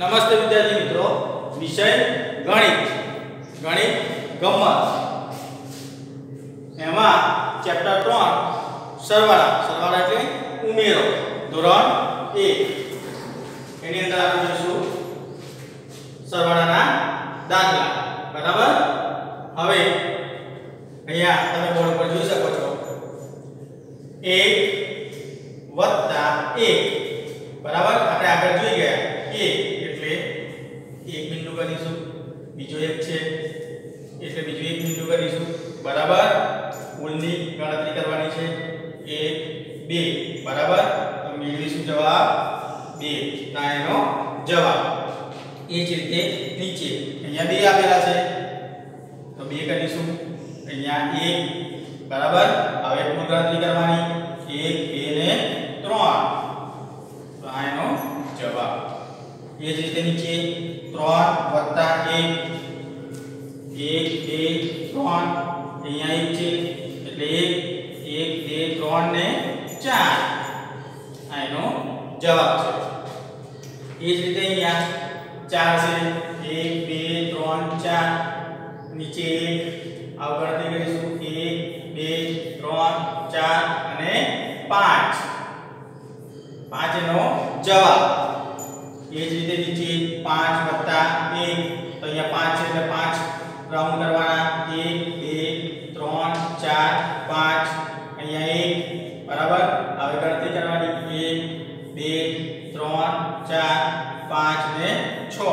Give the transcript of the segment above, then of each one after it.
નમસ્તે વિદ્યાર્થી મિત્રો વિષય ગણિત ગણિત ગમ્મત એમાં ચેપ્ટર 3 સરવાળા સરવાળા એટલે ઉમેરો ધોરણ 1 એની અંદર આપણે જોઈશું સરવાળાના દાખલા બરાબર હવે અહીંયા તમે બોર્ડ પર જોઈ શકો છો 1 1 બરાબર બીજો એક છે એટલે બીજો એક બિંદુ કરીશું બરાબર કુલની ગણતરી કરવાની છે 1 2 બરાબર તો મેળવીશું જવાબ 2 ના એનો જવાબ એ જ રીતે નીચે અહીંયા બે આપેલા છે તો બે કરીશું અહીંયા 1 બરાબર હવે કુલ ગણતરી કરવાની 1 2 ને 3 તો આ એનો જવાબ એ જ રીતે નીચે 3 વત્તા 1 1 2 3 અહીંયા એક છે એટલે 1 1 2 3 ને 4 આ એનો જવાબ છે એ જ રીતે અહીંયા 4 છે 1 2 3 4 નીચે આવ ગણતરી કરીશું 1 2 3 4 અને 5 પાંચ એનો જવાબ એ જ રીતે નીચે 5 વત્તા 1 તો અહીંયા 5 છે એટલે 5 રાઉન્ડ કરવાના 1 2 3 4 5 અહીંયા 1 બરાબર હવે ગણતરી કરવાની 1 2 3 4 5 ને 6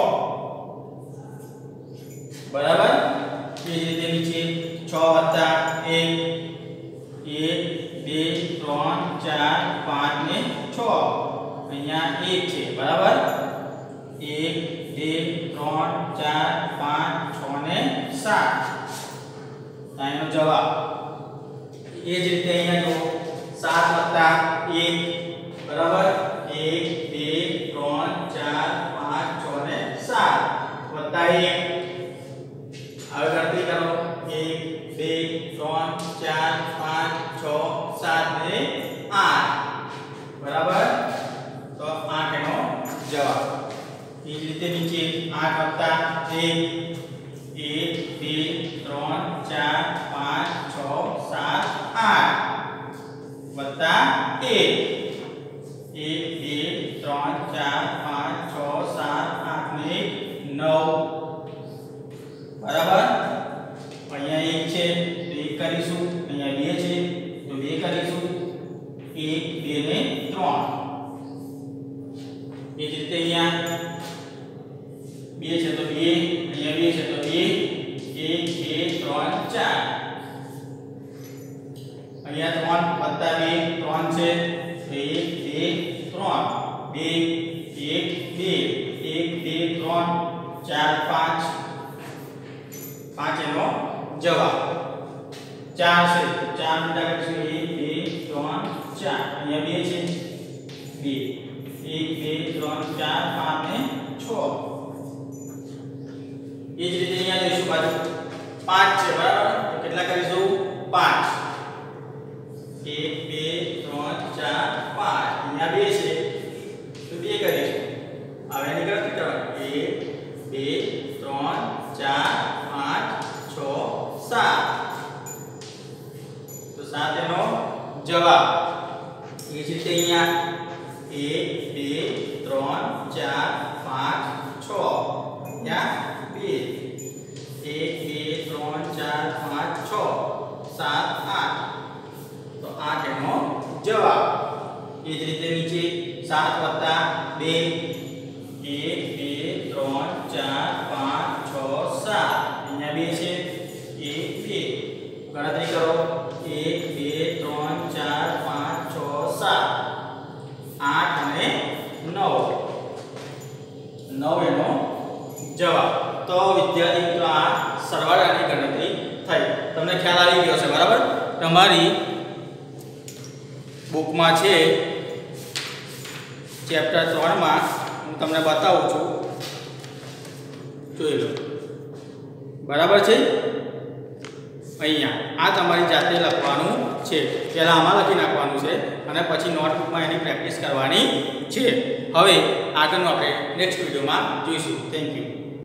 બરાબર એ જ રીતે નીચે 6 વત્તા 1 1 2 3 4 5 ને 6 અહીંયા 1 છે બરાબર 1 2 3 4 5 6 ને 7 આનો જવાબ એ જ રીતે અહીંયા જો 7 વત્તા 1 બરાબર 1 2 3 4 5 6 ને 7 વત્તા 1 હવે ગણતરી કરો 1 2 3 4 5 6 7 ને 8 બરાબર તો 8 એનો જવાબ એ જ રીતે નીચે 8 વત્તા 1 1 2 3 4 5 6 7 8 વત્તા 1 1 2 3 4 5 6 7 8 ને 9 બરાબર અહીંયા એક છે તો એક કરીશું અહીંયા બે છે તો બે કરીશું એક બે ને ત્રણ એ જ રીતે અહીંયા ત્રણ વત્તા બે ત્રણ છે તો એક બે ત્રણ બે એક બે એક બે ત્રણ ચાર પાંચ પાંચ એનો જવાબ ચાર છે ચાર મીંડા કરીશું એક બે ત્રણ ચાર અહીંયા બે છે બે એક બે ત્રણ ચાર પાંચ ને છ એ જ રીતે અહીંયા જઈશું બાજુ પાંચ છે બરાબર તો કેટલા કરીશું પાંચ જવાબ એ જ રીતે અહીંયા એક બે ત્રણ ચાર પાંચ છ અહીંયા બે એક બે ત્રણ ચાર પાંચ છ સાત આઠ તો આઠ એનો જવાબ એ જ રીતે નીચે સાત વત્તા બે એક બે ત્રણ ચાર પાંચ છ સાત અહીંયા બે છે તો વિદ્યાર્થી મિત્રો આ સરવાળાની ગણતરી થઈ. તમને ખ્યાલ આવી ગયો છે બરાબર? તમારી બુકમાં છે ચેપ્ટર ત્રણમાં, હું તમને બતાવું છું. જોઈ લો. બરાબર છે? અહીંયા, આ તમારી જાતે લખવાનું છે. પહેલાં આમાં લખી નાખવાનું છે અને પછી નોટબુકમાં એની પ્રેક્ટિસ કરવાની છે. હવે આગળનું આપણે નેક્સ્ટ વિડીયોમાં જોઈશું. Thank you